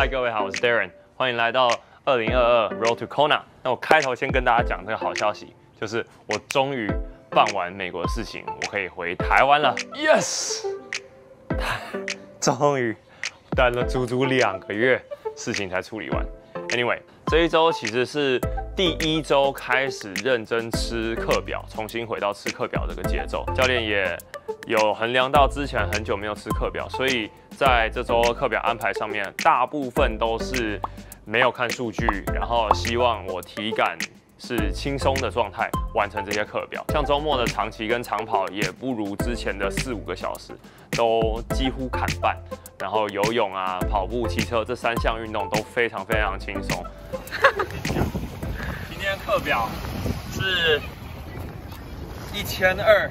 嗨，各位好，我是 Darren，欢迎来到二零二二 Road to Kona。那我开头先跟大家讲这个好消息，就是我终于办完美国的事情，我可以回台湾了。Yes，终于等了足足两个月，事情才处理完。Anyway，这一周其实是第一周开始认真吃课表，重新回到吃课表这个节奏。教练也有衡量到之前很久没有吃课表，所以在这周课表安排上面，大部分都是没有看数据，然后希望我体感是轻松的状态完成这些课表。像周末的长骑跟长跑也不如之前的四五个小时，都几乎砍半。然后游泳啊、跑步、骑车这三项运动都非常非常轻松。今天课表是一千二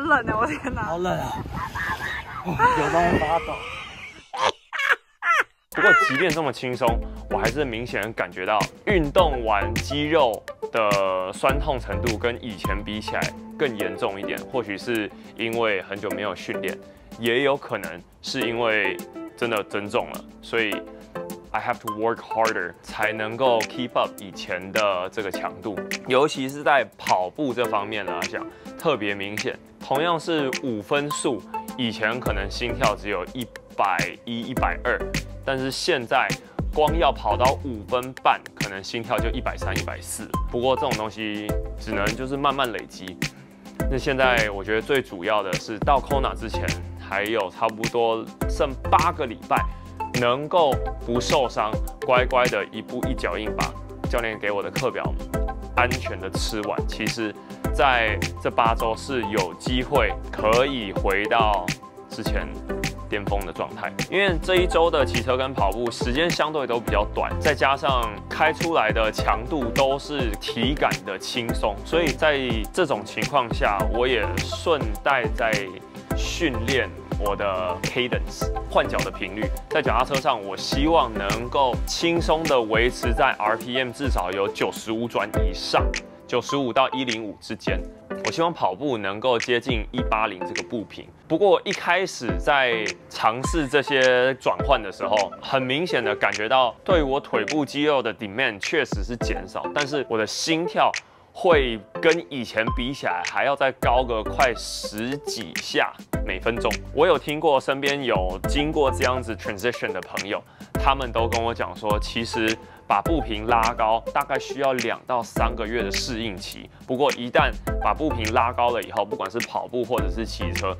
很冷呢，我天哪！好冷啊！有到发抖。不过，即便这么轻松，我还是明显感觉到运动完肌肉的酸痛程度跟以前比起来更严重一点。或许是因为很久没有训练，也有可能是因为真的增重了，所以 I have to work harder 才能够 keep up 以前的这个强度。尤其是在跑步这方面来讲，特别明显。同样是五分速，以前可能心跳只有一百一、一百二。但是现在光要跑到五分半，可能心跳就一百三、一百四。不过这种东西只能就是慢慢累积。那现在我觉得最主要的是到 Kona 之前，还有差不多剩八个礼拜，能够不受伤，乖乖的一步一脚印把教练给我的课表安全的吃完。其实在这八周是有机会可以回到之前。巅峰的状态，因为这一周的骑车跟跑步时间相对都比较短，再加上开出来的强度都是体感的轻松，所以在这种情况下，我也顺带在训练我的 cadence 换脚的频率。在脚踏车上，我希望能够轻松的维持在 RPM 至少有九十五转以上。九十五到一零五之间，我希望跑步能够接近一八零这个步频。不过一开始在尝试这些转换的时候，很明显的感觉到对我腿部肌肉的 demand 确实是减少，但是我的心跳会跟以前比起来还要再高个快十几下每分钟。我有听过身边有经过这样子 transition 的朋友，他们都跟我讲说，其实。把步频拉高，大概需要两到三个月的适应期。不过一旦把步频拉高了以后，不管是跑步或者是骑车，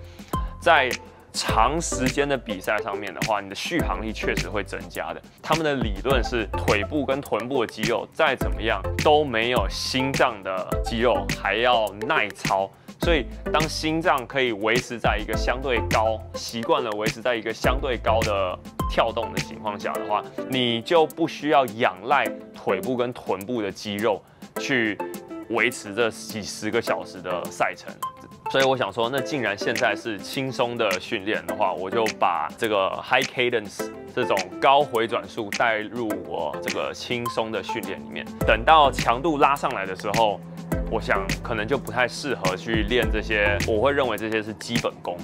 在长时间的比赛上面的话，你的续航力确实会增加的。他们的理论是，腿部跟臀部的肌肉再怎么样都没有心脏的肌肉还要耐操。所以，当心脏可以维持在一个相对高，习惯了维持在一个相对高的跳动的情况下的话，你就不需要仰赖腿部跟臀部的肌肉去维持这几十个小时的赛程。所以我想说，那既然现在是轻松的训练的话，我就把这个 high cadence 这种高回转速带入我这个轻松的训练里面。等到强度拉上来的时候。我想可能就不太适合去练这些，我会认为这些是基本功，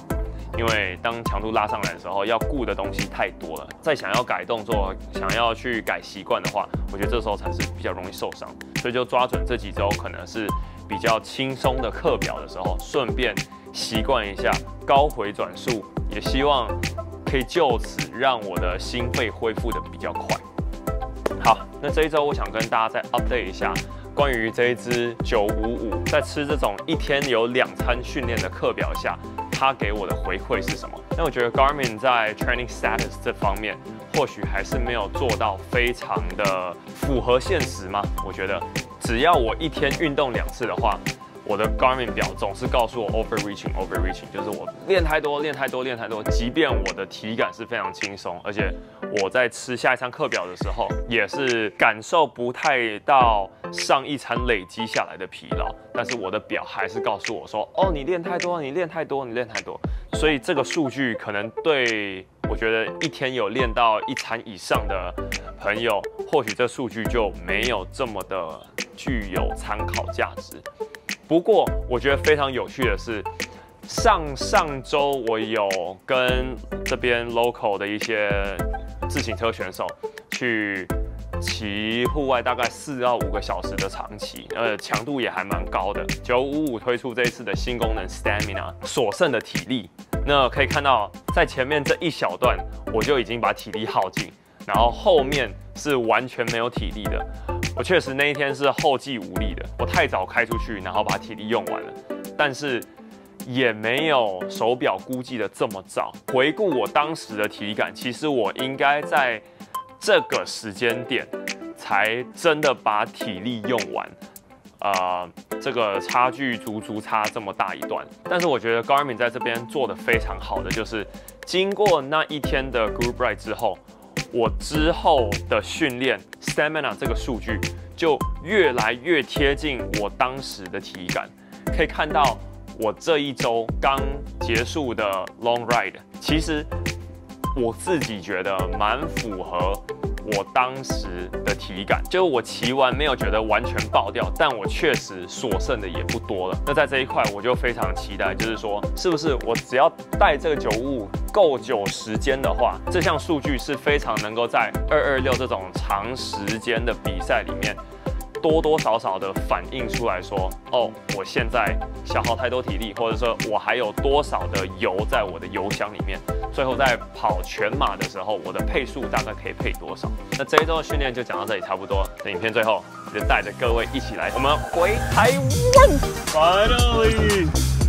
因为当强度拉上来的时候，要顾的东西太多了。再想要改动作，想要去改习惯的话，我觉得这时候才是比较容易受伤。所以就抓准这几周可能是比较轻松的课表的时候，顺便习惯一下高回转速，也希望可以就此让我的心肺恢复的比较快。好，那这一周我想跟大家再 update 一下。关于这一支九五五，在吃这种一天有两餐训练的课表下，它给我的回馈是什么？那我觉得 Garmin 在 training status 这方面，或许还是没有做到非常的符合现实吗？我觉得只要我一天运动两次的话，我的 Garmin 表总是告诉我 overreaching overreaching，就是我练太多练太多练太多，即便我的体感是非常轻松，而且我在吃下一餐课表的时候，也是感受不太到上一餐累积下来的疲劳，但是我的表还是告诉我说，哦，你练太多，你练太多，你练太多，所以这个数据可能对我觉得一天有练到一餐以上的朋友，或许这数据就没有这么的具有参考价值。不过我觉得非常有趣的是，上上周我有跟这边 local 的一些自行车选手去骑户外，大概四到五个小时的长骑，呃，强度也还蛮高的。九五五推出这一次的新功能 Stamina，所剩的体力，那可以看到在前面这一小段我就已经把体力耗尽，然后后面是完全没有体力的。我确实那一天是后继无力的，我太早开出去，然后把体力用完了，但是也没有手表估计的这么早。回顾我当时的体感，其实我应该在这个时间点才真的把体力用完，呃，这个差距足足差这么大一段。但是我觉得 Garmin 在这边做的非常好的，就是经过那一天的 Group Ride 之后。我之后的训练 stamina 这个数据就越来越贴近我当时的体感，可以看到我这一周刚结束的 long ride，其实我自己觉得蛮符合。我当时的体感，就我骑完没有觉得完全爆掉，但我确实所剩的也不多了。那在这一块，我就非常期待，就是说，是不是我只要带这个九五够久时间的话，这项数据是非常能够在二二六这种长时间的比赛里面。多多少少的反映出来说，哦，我现在消耗太多体力，或者说我还有多少的油在我的油箱里面，最后在跑全马的时候，我的配速大概可以配多少？那这一周的训练就讲到这里差不多。影片最后，就带着各位一起来，我们回台湾，Finally。